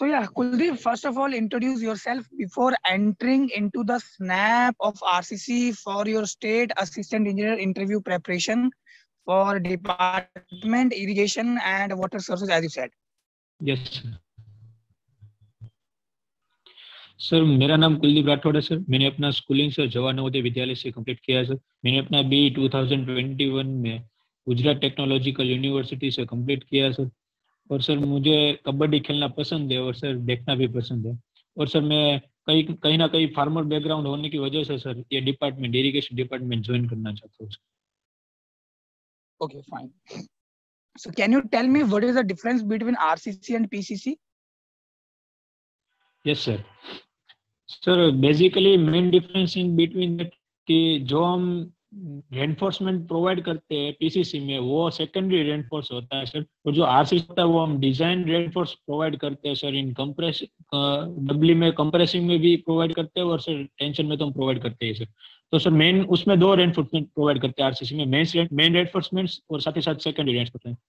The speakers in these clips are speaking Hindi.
So yeah, Kuldeep, first of all, introduce yourself before entering into the snap of RCC for your state assistant engineer interview preparation for department irrigation and water sources, as you said. Yes, sir मेरा नाम कुलदीप राठौड़ है सर मैंने अपना स्कूलिंग सर जवाहर नवोदय विद्यालय से कंप्लीट किया है सर मैंने अपना बी 2021 में गुजरात टेक्नोलॉजिकल यूनिवर्सिटी से कंप्लीट किया है सर और सर मुझे कबड्डी खेलना पसंद है और सर देखना भी पसंद है और सर मैं कहीं कहीं ना कहीं फार्मर बैकग्राउंड होने की वजह से सर ये डिपार्टमेंट इरिगेशन डिपार्टमेंट ज्वाइन करना चाहता हूँ Okay, fine. So can you tell me what is the difference between RCC and PCC? Yes sir sir basically main difference in between कि जो हम रेनफोर्समेंट प्रोवाइड करते हैं पीसीसी में, वो सेकेंडरी रेनफोर्स होता है सर और जो आरसीसी होता है वो हम डिज़ाइन रेनफोर्स प्रोवाइड करते हैं सर इन कंप्रेस डब्ल्यू में कंप्रेसिंग में भी प्रोवाइड करते हैं और सर टेंशन में तो हम प्रोवाइड करते हैं सर तो सर मेन उसमें दो रेनफोर्समेंट प्रोवाइड करते हैं आरसीसी में मेन मेन रेनफोर्समेंट और साथ ही साथ सेकेंडरी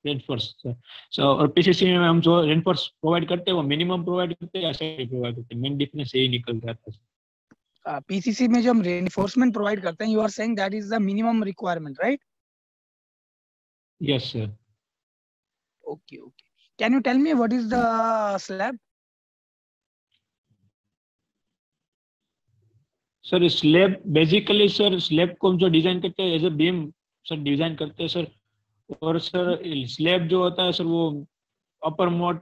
रेनफोर्स सर और पीसीसी में हम जो रेनफोर्स प्रोवाइड करते हैं, वो मिनिमम प्रोवाइड करते हैं या सेकेंडरी प्रोवाइड करते हैं? मेन डिफरेंस यही निकल जाता है पीसीसी में जो हम रेनफोर्समेंट प्रोवाइड करते हैं you are saying that is the minimum requirement right yes sir okay okay can you tell me what is the slab sir slab basically sir slab को हम जो डिज़ाइन करते हैं as a beam sir design करते हैं सर और सर स्लैब जो होता है सर वो upper mode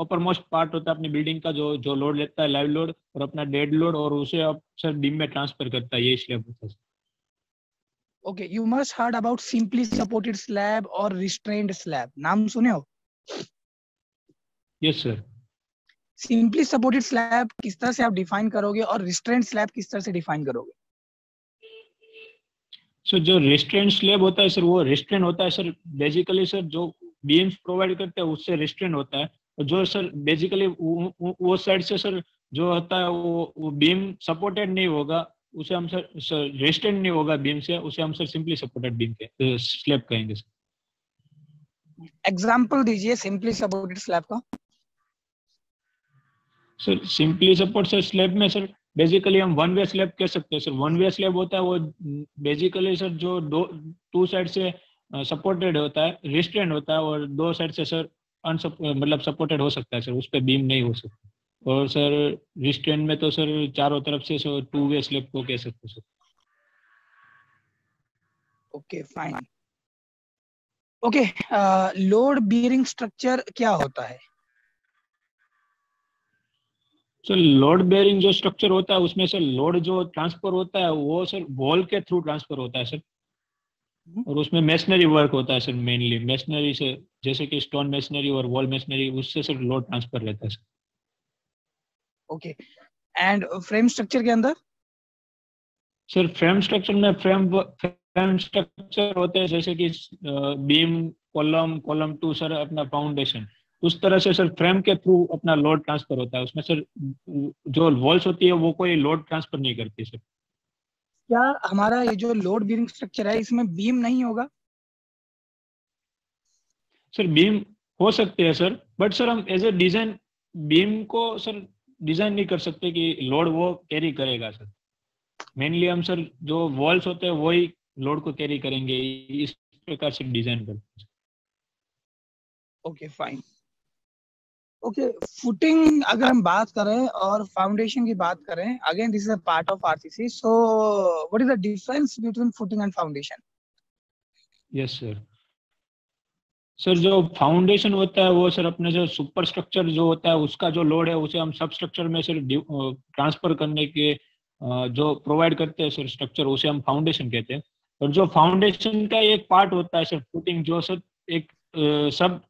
uppermost part होता है अपनी बिल्डिंग का जो जो लोड लेता है लाइव लोड और अपना डेड लोड और उसे अब सर बीम में ट्रांसफ़र करता है ये स्लैब होता है okay you must heard about simply supported slab और रिस्ट्रेन्ड स्लैब नाम सुने हो? Yes sir simply supported slab किस तरह से आप डिफाइन करोगे और रिस्ट्रेंट स्लैब किस तरह से डिफाइन करोगे? सर so, जो रिस्ट्रेंट स्लैब होता है सर वो रिस्ट्रेंट होता है सर बेसिकली सर जो बीम्स प्रोवाइड करते हैं उससे रिस्ट्रेंट होता है। जो सर बेसिकली वो साइड से सर जो होता है वो, वो बीम सपोर्टेड नहीं होगा उसे हम सर, सर रेस्टेंट नहीं होगा बीम से उसे हम सर सिंपली सपोर्टेड बीम के स्लैब कहेंगे सर। एग्जांपल दीजिए सिंपली सपोर्टेड स्लैब का। Sir simply support sir slab में सर बेसिकली हम वन वे स्लैब कह सकते हैं। सर वन वे स्लैब होता है वो बेसिकली सर जो दो टू साइड से सपोर्टेड होता है रिस्ट्रेंट होता है और दो साइड से सर मतलब सपोर्टेड हो सकता है सर उस पर बीम नहीं हो सकता। और सर रिस्ट्रेंट में तो सर चारों तरफ़ से सर टू वे स्लैब को कह सकते sir okay fine okay load bearing structure क्या होता है? सर लोड बेयरिंग जो स्ट्रक्चर होता है उसमें सर लोड जो ट्रांसफ़र होता है वो सर वॉल के थ्रू ट्रांसफ़र होता है सर और उसमें मेशनरी वर्क होता है सर मेनली मेशनरी से जैसे कि स्टोन मेशनरी और वॉल मेशनरी उससे सर लोड ट्रांसफ़र रहता है ओके एंड फ्रेम स्ट्रक्चर के अंदर? सर फ्रेम स्ट्रक्चर में फ्रेम फ्रेम स्ट्रक्चर होते हैं जैसे कि beam column column to sir अपना फाउंडेशन उस तरह से सर फ्रेम के थ्रू अपना लोड ट्रांसफ़र होता है। उसमें सर जो वॉल्स होती है वो कोई लोड ट्रांसफ़र नहीं करती सर क्या हमारा ये जो लोड बीरिंग स्ट्रक्चर है इसमें बीम नहीं होगा। सर बीम हो सकते हैं सर बट सर हम एज ए डिज़ाइन बीम को सर डिज़ाइन नहीं कर सकते कि लोड वो कैरी करेगा सर मेनली हम सर जो वॉल्स होते हैं वही लोड को कैरी करेंगे. इस प्रकार से डिज़ाइन करते हैं ओके फाइन ओके फुटिंग अगर हम बात करें और फाउंडेशन की बात करें again this is a part of RCC so what is the difference between footing and foundation yes sir sir, जो फाउंडेशन होता है वो सर अपने जो सुपर स्ट्रक्चर जो होता है, उसका जो लोड है, उसे हम सब स्ट्रक्चर में सर ट्रांसफ़र करने के जो प्रोवाइड करते हैं सर स्ट्रक्चर उसे हम फाउंडेशन कहते हैं। और जो फाउंडेशन का एक पार्ट होता है सर फुटिंग जो सर एक सब,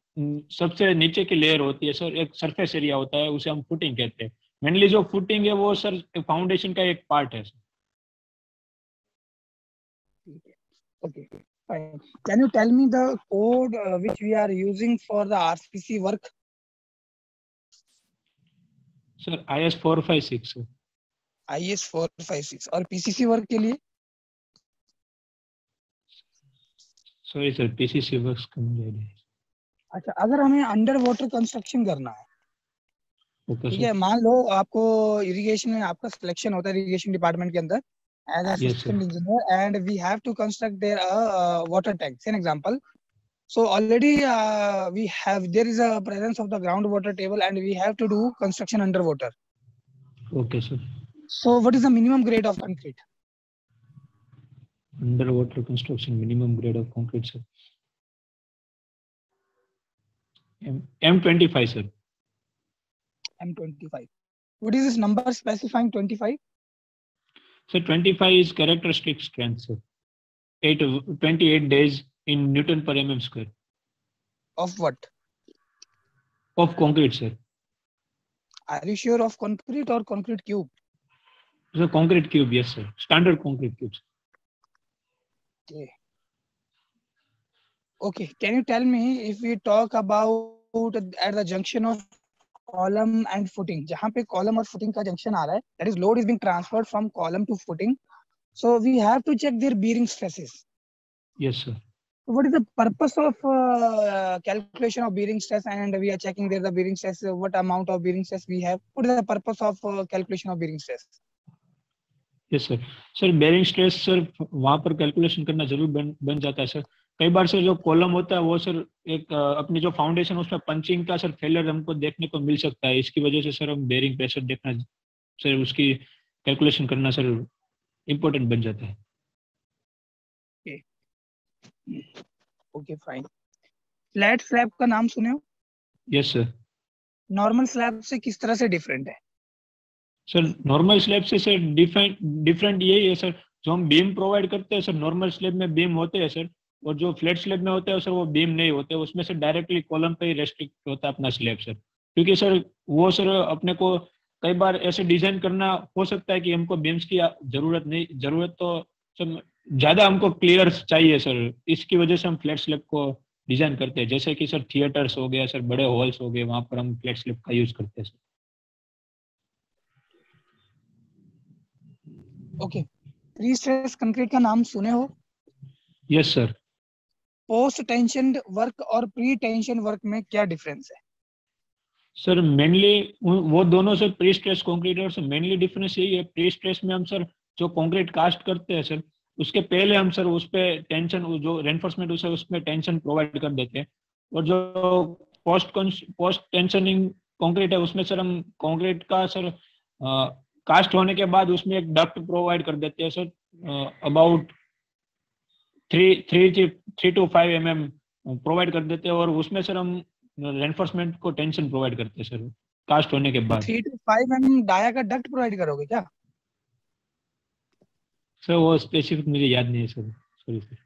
सबसे नीचे की लेयर होती है सर, एक सरफेस एरिया होता है, उसे हम फुटिंग कहते हैं। मेनली जो फुटिंग है वो सर फाउंडेशन का एक पार्ट है sir. okay fine can you tell me the code uh, which we are using for the rcc work? Sir is 456 sir. Is 456 और pcc वर्क के लिए? सॉरी सर पीसीसी वर्क्स कम दे रहे अच्छा अगर हमें अंडर वाटर कंस्ट्रक्शन करना है ठीक है मान लो आपको इरिगेशन में आपका सिलेक्शन होता है इरिगेशन डिपार्टमेंट के अंदर as assistant yes, engineer and we have to construct their uh, water tanks an example. So already uh, we have there is a presence of the groundwater table and we have to do construction underwater. Okay sir. So what is the minimum grade of concrete? Underwater construction minimum grade of concrete sir. M M25 sir. M25. What is this number specifying 25? So 25 is characteristic strength, sir. Eight, 28 days in Newton per mm square. Of what? Of concrete, sir. Are you sure of concrete or concrete cube? So concrete cube, yes, sir. Standard concrete cubes. Okay. Okay. Can you tell me if we talk about at the junction of column and footing जहाँ पे कॉलम और फुटिंग का जंक्शन आ रहा है that is load is being transferred from column to footing so we have to check their bearing stresses yes sir so what is the purpose of uh, calculation of bearing stress and we are checking there the bearing stress what amount of bearing stress we have what is the purpose of uh, calculation of bearing stress yes sir. Sir bearing stress sir वहाँ पर कैलकुलेशन करना ज़रूर बन बन जाता है सर कई बार सर जो कॉलम होता है वो सर एक अपनी जो फाउंडेशन उसमें पंचिंग का सर फेलियर हमको देखने को मिल सकता है। इसकी वजह से सर हम बेरिंग प्रेशर देखना सर उसकी कैलकुलेशन करना सर इम्पोर्टेंट बन जाता है। ओके फाइन फ्लैट स्लैब का नाम सुने हो? यस सर नॉर्मल स्लैब से किस तरह से डिफरेंट है? सर नॉर्मल स्लैब से सर डिफरेंट डिफरेंट यही है सर। जो हम बीम प्रोवाइड करते हैं सर नॉर्मल स्लैब में बीम होते हैं सर, और जो फ्लैट स्लैब में होते हैं सर, वो बीम नहीं होते। उसमें से डायरेक्टली कॉलम पे ही रेस्ट्रिक्ट होता है अपना स्लैब सर। क्योंकि सर, वो सर अपने को कई बार ऐसे डिज़ाइन करना हो सकता है कि हमको बीम्स की ज़रूरत नहीं, ज़रूरत तो सर, ज़्यादा हमको क्लियर चाहिए, सर। इसकी वजह से हम फ्लैट स्लैब को डिज़ाइन करते हैं। जैसे कि सर थिएटर्स हो गया, सर, बड़े हॉल्स हो गए, वहाँ पर हम फ्लैट स्लैब का यूज़ करते हैं, sir. Okay pre stress concrete का नाम सुने हो? Yes sir post tension work और प्री टेंशन वर्क में क्या डिफरेंस है? सर मेनली वो दोनों सर प्री स्ट्रेस कॉन्क्रीट और सर मेनली डिफरेंस यही है। प्री स्ट्रेस में हम सर जो कॉन्क्रीट कास्ट करते हैं सर उसके पहले हम सर उस पर टेंशन जो रेनफोर्समेंट उसे उसमें टेंशन प्रोवाइड कर देते हैं। और जो पोस्ट पोस्ट टेंशनिंग कॉन्क्रीट है उसमें सर हम कॉन्क्रीट का सर कास्ट होने के बाद उसमें एक डक्ट प्रोवाइड कर देते हैं sir about three three three two five M M provide कर देते हैं और उसमें सर हम रेनफोर्समेंट को टेंशन प्रोवाइड करते हैं सर कास्ट होने के बाद। Three two five M dia का डक्ट प्रोवाइड करोगे क्या? सर वो स्पेसिफिक मुझे याद नहीं है सर सॉरी सर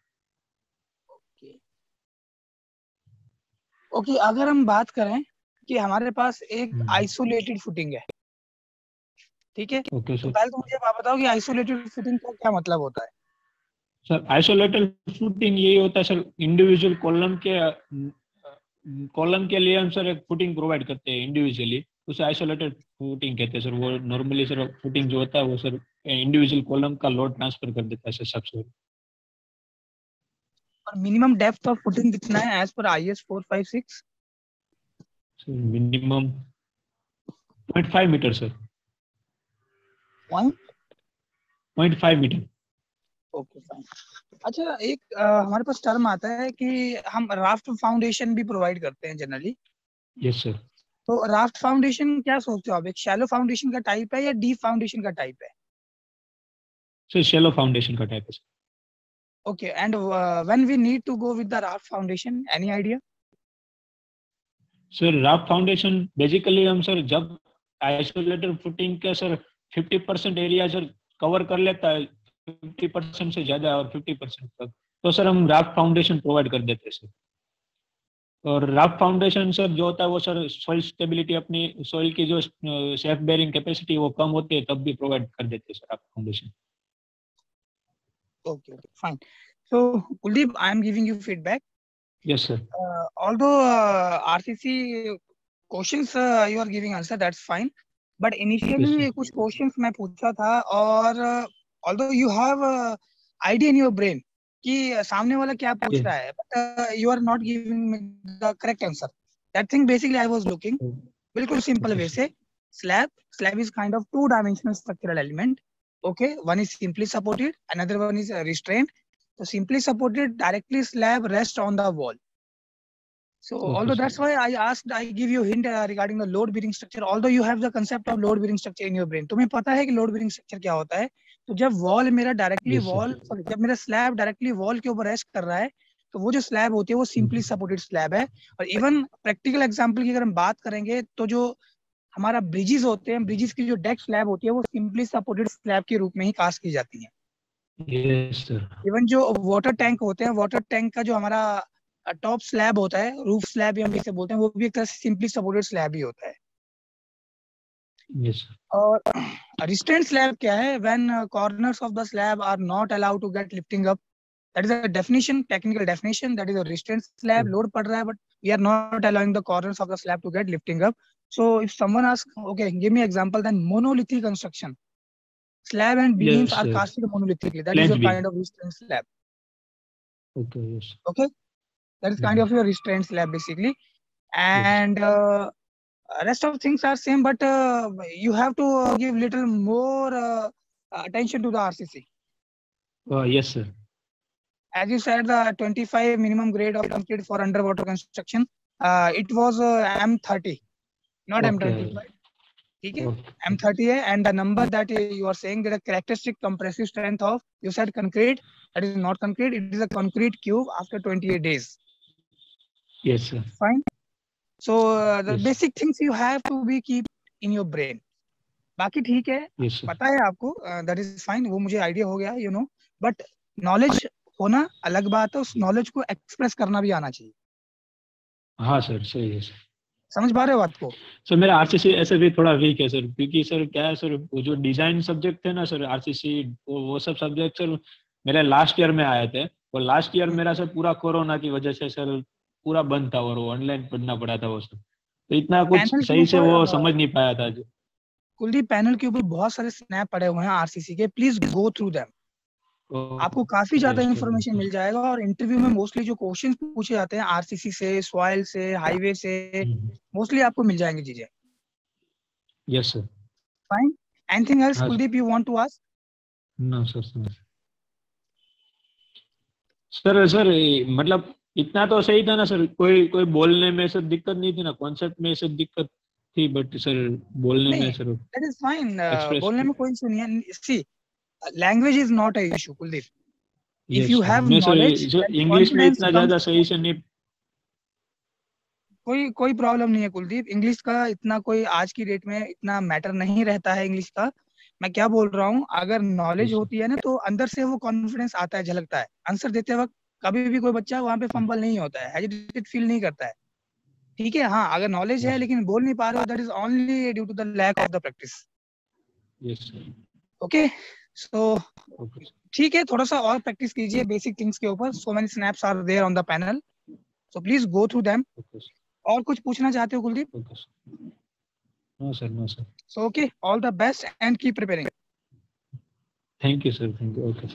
ओके अगर हम बात करें कि हमारे पास एक आइसोलेटेड हम्म। फुटिंग है ठीक है? तो पहले तो मुझे आप बताओ कि आइसोलेटेड फुटिंग का क्या मतलब होता है? सर आइसोलेटेड फुटिंग यही होता है सर इंडिविजुअल कॉलम के कॉलम के लिए हम सर एक फुटिंग प्रोवाइड करते हैं इंडिविजुअली उसे आइसोलेटेड फुटिंग कहते हैं सर वो नॉर्मली सर फुटिंग जो होता है वो सर इंडिविजुअल कॉलम का लोड ट्रांसफ़र कर देता है सर सबसे और मिनिमम डेप्थ ऑफ़ फुटिंग कितना है as per IS 456 sir minimum 0.5 metre sir 0.5 metre okay fine अच्छा एक आ, हमारे पास टर्म आता है कि हम राफ्ट फाउंडेशन भी प्रोवाइड करते हैं जनरली यस सर तो राफ्ट फाउंडेशन क्या सोचते हो आप? एक शैलो फाउंडेशन का टाइप है या डीप फाउंडेशन का टाइप है? सर शैलो फाउंडेशन का टाइप है okay and when we need to go with the raft foundation any idea sir raft foundation basically हम सर जब आइसोलेटेड फुटिंग का सर 50% एरिया सर कवर कर लेता है फिफ्टी परसेंट से ज़्यादा और फिफ्टी परसेंट तक। तो सर हम राफ्ट फाउंडेशन प्रोवाइड कर देते हैं सर और राफ्ट फाउंडेशन सर जो होता है वो सर सॉइल स्टेबिलिटी अपनी सॉइल की जो सेफ़ बेरिंग कैपेसिटी वो कम होती है तब भी प्रोवाइड कर देते हैं sir raft foundation okay okay fine. So kuldeep i am giving you feedback. Yes sir. Uh, although uh, rcc questions uh, you are giving answer that's fine. But initially कुछ क्वेश्चन मैं पूछा था और all you have idea in your brain कि सामने वाला क्या पूछ रहा है but you are not giving me the correct answer that thing basically I was looking बिल्कुल सिंपल वे से. Slab slab is kind of two dimensional structural element okay one is simply supported another one is restrained तो simply supported directly slab rest on the wall so okay, although that's why I asked, I give you hint uh, regarding the load bearing structure. Although you have the concept of load bearing structure in your brain. तुम्हें पता है कि load bearing structure क्या होता है? तो जब wall मेरा directly yes, wall, sorry, जब मेरा slab directly wall के ऊपर rest कर रहा है, तो वो जो स्लैब होती है वो सिंपली सपोर्टेड स्लैब है और इवन प्रैक्टिकल एग्जांपल की अगर हम बात करेंगे तो जो हमारा ब्रिजेस होते हैं ब्रिजेस की जो डेक स्लैब होती है वो सिंपली सपोर्टेड स्लैब के रूप में ही कास्ट की जाती है इवन yes, जो वाटर टैंक होते हैं वाटर टैंक का जो हमारा टॉप स्लैब होता है रूफ स्लैब हम इसे बोलते हैं वो भी एक तरह से सिंपली सपोर्टेड स्लैब ही होता है। Yes. और रिस्टेंट स्लैब क्या है? When corners of the slab are not allowed to get lifting up that is a definition technical definition that is a restraint slab load पड़ रहा है but we are not allowing the corners of the slab to get lifting up so if someone ask okay give me example then monolithic construction slab and beams yes, are yes. casted monolithically. That Plant is a beam. kind of restraint slab. Okay yes. Okay? that is kind mm-hmm. of your restraint slab basically and uh, rest of things are same but uh, you have to give little more uh, attention to the rcc uh, yes sir as you said the 25 minimum grade of concrete for underwater construction uh, it was uh, m30 not okay. m25 ठीक है एम थर्टी है and the number that you are saying that characteristic compressive strength of you said concrete that is not concrete it is a concrete cube after 28 days Yes sir. Fine. So uh, the yes. basic things you have to be keep in your brain. बाकी ठीक है। Yes, पता है आपको दैट इज़ फाइन वो मुझे आइडिया हो गया यू नो बट नॉलेज होना अलग बात है उस नॉलेज को एक्सप्रेस करना भी आना चाहिए। हाँ सर सही है सर समझ पा रहे हो बात को? सर मेरा आरसीसी ऐसे भी थोड़ा वीक है सर क्योंकि सर क्या है सर वो जो डिज़ाइन सब्जेक्ट थे ना सर आरसीसी वो वो सब सब्जेक्ट सर मेरे लास्ट ईयर में आए थे। और लास्ट ईयर मेरा सर पूरा कोरोना की वजह से सर पूरा बंद था और वो ऑनलाइन पढ़ना पड़ा था सब। तो इतना कुछ सही से वो समझ नहीं पाया था कुलदीप पैनल के ऊपर बहुत सारे स्नैप पड़े हुए हैं आरसीसी के। प्लीज़ गो थ्रू देम आपको काफ़ी ज़्यादा इंफॉर्मेशन मिल जाएगा और इंटरव्यू में मोस्टली जो क्वेश्चन पूछे जाते हैं आरसीसी से सॉइल से हाईवे से मोस्टली हम्म। आपको मिल जाएँगे चीज़ें। Yes sir fine anything else Kuldeep you want to ask no sir sir sir मतलब इतना तो सही था ना सर कोई कोई बोलने में सर दिक्कत नहीं थी ना कॉन्सेप्ट में सर दिक्कत थी बट सर बोलने में सर दैट इज़ फाइन बोलने में कोई इशू नहीं है। See language is not a issue Kuldeep if you have knowledge English में इतना ज़्यादा सही से नहीं कोई कोई प्रॉब्लम नहीं है कुलदीप इंग्लिश का इतना कोई आज की डेट में इतना मैटर नहीं रहता है इंग्लिश का। मैं क्या बोल रहा हूँ अगर नॉलेज होती है ना तो अंदर से वो कॉन्फिडेंस आता है झलकता है। आंसर देते वक्त कभी भी कोई बच्चा वहाँ पे फंबल नहीं होता है हेजिटेट फील नहीं करता है। ठीक है हाँ अगर नॉलेज है लेकिन बोल नहीं पा रहे हो that is only due to the lack of the practice okay so ठीक है थोड़ा सा और प्रैक्टिस कीजिए बेसिक थिंग्स के ऊपर। So many snaps are there on the panel so please go through them और कुछ पूछना चाहते हो Kuldeep? No sir no sir so okay all the best and keep preparing thank you sir thank you okay